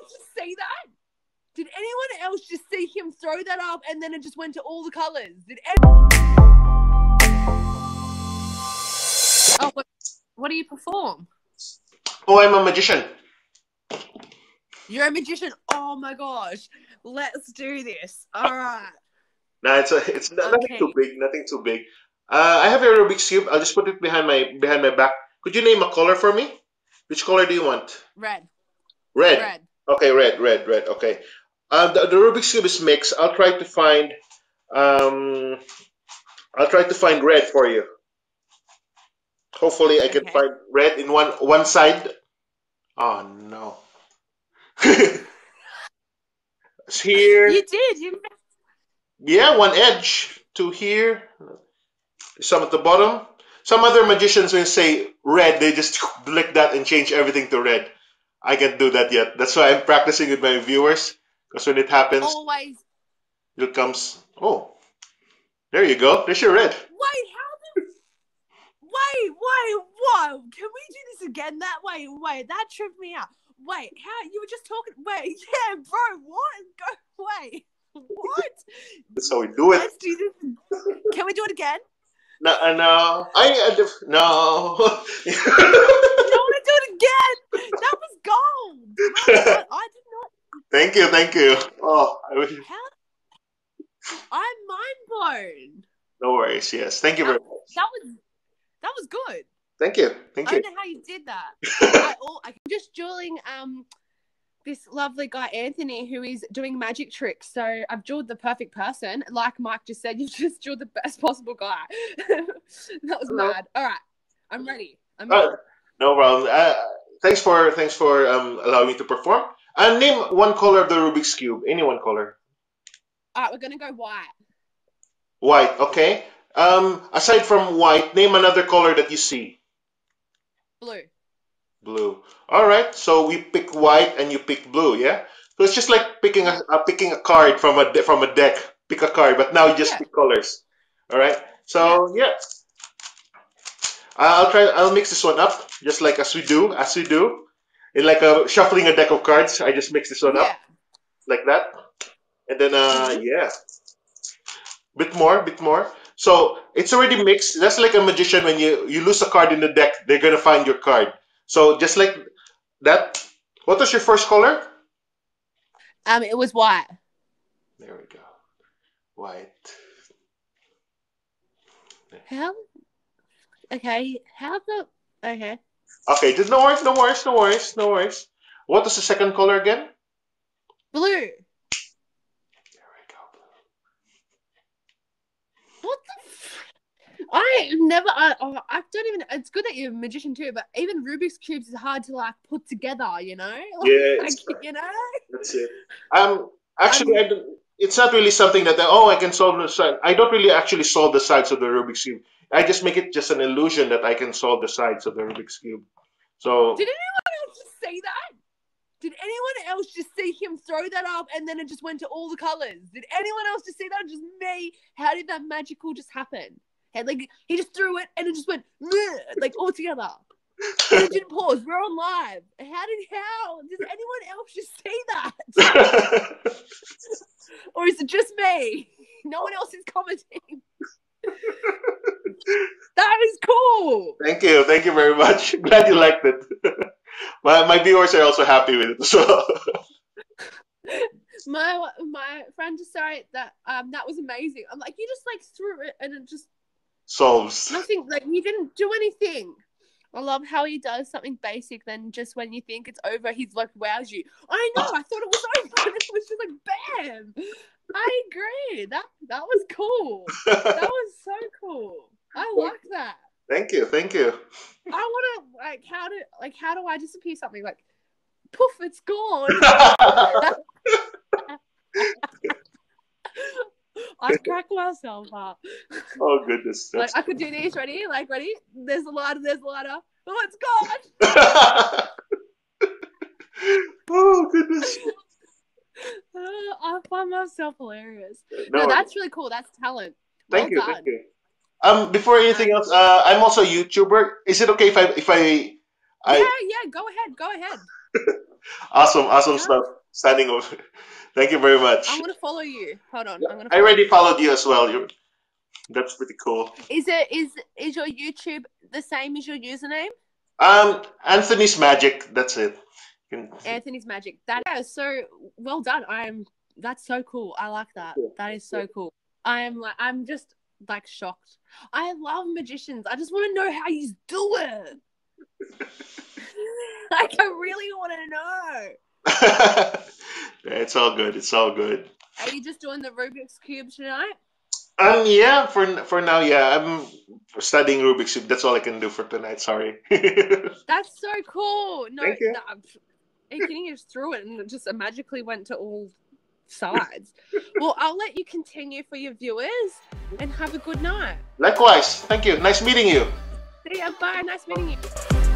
else just see that? Did anyone else just see him throw that up and then it just went to all the colors? Did any- Oh, what, what do you perform? Oh, I'm a magician. You're a magician. Oh my gosh. Let's do this. All right. No, it's a, it's no- nothing too big. Nothing too big. Uh, I have a Rubik's cube. I'll just put it behind my behind my back. Could you name a color for me? Which color do you want? Red. Red. Red. Okay, red, red, red. Okay. Uh, the, the Rubik's cube is mixed. I'll try to find. Um, I'll try to find red for you. Hopefully, I can Okay. find red in one one side. Oh no. it's here. You did. You Yeah, one edge to here. Some at the bottom. Some other magicians will say red, they just click that and change everything to red. I can't do that yet. That's why I'm practicing with my viewers. Because when it happens, always. it comes. Oh, there you go. There's your red. Wait, how the. Wait, wait, whoa. Can we do this again? That way, wait, that tripped me out. Wait, how. You were just talking. Wait, yeah, bro, what? Go. Wait. What? That's how we do it. Let's do this. Can we do it again? No, uh, no. I, uh, def- no. I don't want to do it again. That was gold. My I did not. thank you, thank you. Oh, I wish. How? I'm mind blown. No worries. Yes. Thank you very much. That was. That was good. Thank you. Thank you. I don't know how you did that. I, all, I'm just dueling um this lovely guy Anthony who is doing magic tricks. So I've jeweled the perfect person. Like Mike just said, you've just jeweled the best possible guy. that was Hello. mad. All right, I'm ready. I'm ready. No problem. Uh, thanks for thanks for um, allowing me to perform. And name one color of the Rubik's cube. Any one color. All right, we're gonna go white. White. Okay. Um, aside from white, name another color that you see. Blue. Blue. All right. So we pick white and you pick blue. Yeah. So it's just like picking a uh, picking a card from a de- from a deck. Pick a card, but now you just Yeah. pick colors. All right. So yeah. I'll try. I'll mix this one up just like as we do, as we do, in like a shuffling a deck of cards. I just mix this one up. Like that. And then, uh, yeah. Bit more, bit more. So it's already mixed. That's like a magician when you, you lose a card in the deck, they're going to find your card. So just like that. What was your first color? Um, it was white. There we go. White. How? Okay. How the? Okay. Okay, just no worries, no worries, no worries, no worries. What is the second color again? Blue. There we go. What the? F- I never. I, oh, I don't even. It's good that you're a magician too, but even Rubik's cubes is hard to like put together. You know. Like, Yeah, it's- you know. That's it. Um, actually, I don't, it's not really something that oh I can solve the side. I don't really actually solve the sides of the Rubik's cube. I just make it just an illusion that I can solve the sides of the Rubik's cube. So Did anyone else just see that? Did anyone else just see him throw that up and then it just went to all the colors? Did anyone else just see that? Just me? How did that magical just happen? And like he just threw it and it just went like all together. Didn't pause. We're on live. How did how? Does anyone else just see that? Or is it just me? No one else is commenting. That is cool. thank you, thank you very much. Glad you liked it. my my viewers are also happy with it. So My my friend just said that um that was amazing. I'm like, you just like threw it and it just solves. nothing like you didn't do anything. I love how he does something basic, then just when you think it's over, he's like wows you. I know, I thought it was over, and it was just like bam. I agree. That that was cool. That was so cool. I like that. thank you, thank you. I want to like how do like how do I disappear something like poof, it's gone. I crack myself up. oh goodness. Like That's... I could do this. Ready? Like ready? There's a lighter. There's a lighter. Oh, it's gone. oh goodness. Uh, I find myself hilarious. No, No, that's really cool. That's talent. thank well you, done. thank you. Um, before anything else, uh, I'm also a YouTuber. Is it okay if I if I I Yeah, yeah. Go ahead. Go ahead. Awesome, awesome Yeah. stuff. Standing over. Thank you very much. I'm gonna follow you. Hold on. I'm gonna. I already followed you as well. You that's pretty cool. Is it is is your YouTube the same as your username? Um, Anthony's magic. That's it. Anthony's Magic. That is so well done. I'm. That's so cool. I like that. Yeah. That is so cool. I am like. I'm just like shocked. I love magicians. I just want to know how you do it. like I really want to know. it's all good. It's all good. Are you just doing the Rubik's cube tonight? Um, yeah. For for now, yeah. I'm studying Rubik's cube. That's all I can do for tonight. Sorry. That's so cool. No, Thank you. that- are you kidding? You just threw it and it just magically went to all sides. well, I'll let you continue for your viewers and have a good night. Likewise. Thank you. Nice meeting you. See ya. Bye. Nice meeting you.